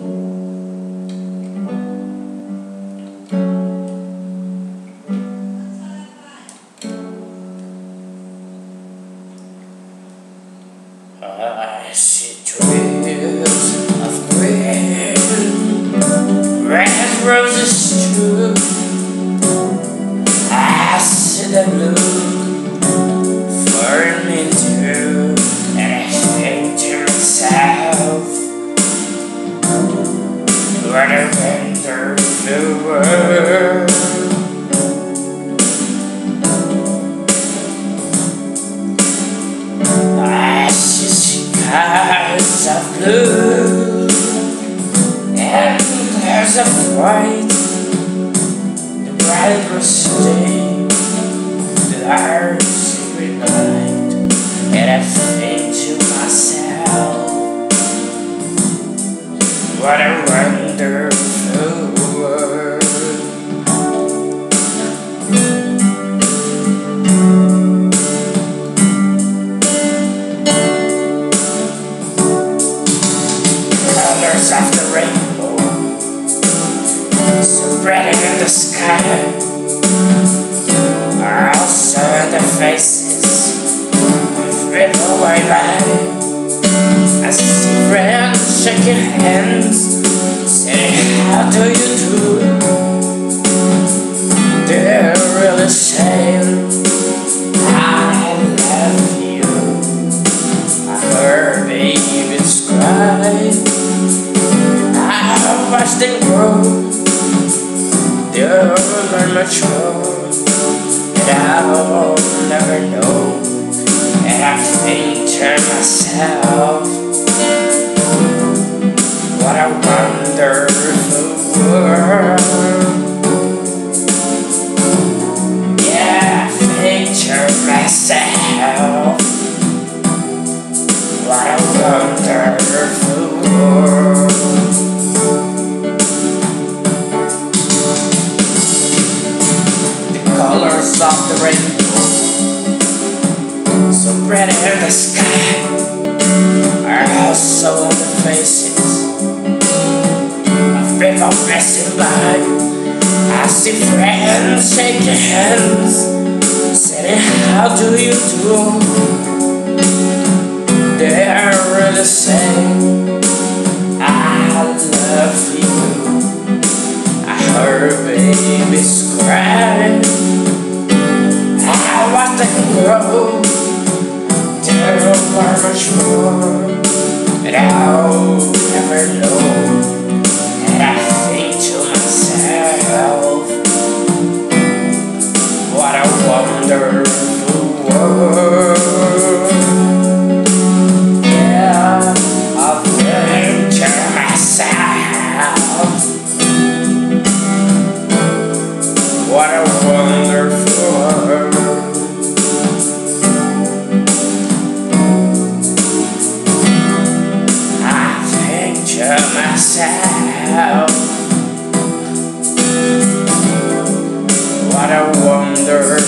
I see trees of red roses too. Blue And there's a white The bright rusty The dark colors of the rainbow Spreading in the sky Are also the faces of people I by I see friends shaking hands Learn much more And I'll never know And I to myself What a wonderful world Yeah, I think myself What a wonderful world rainbow. So bright in the sky. Are also on the faces. Of people passing by. I see friends shaking hands. Saying how do you do? They're really saying I love you. I heard babies Watched grow There are much more And I'll never know And I think to myself What a wonderful world Yeah, I think to myself What a myself. What a wonder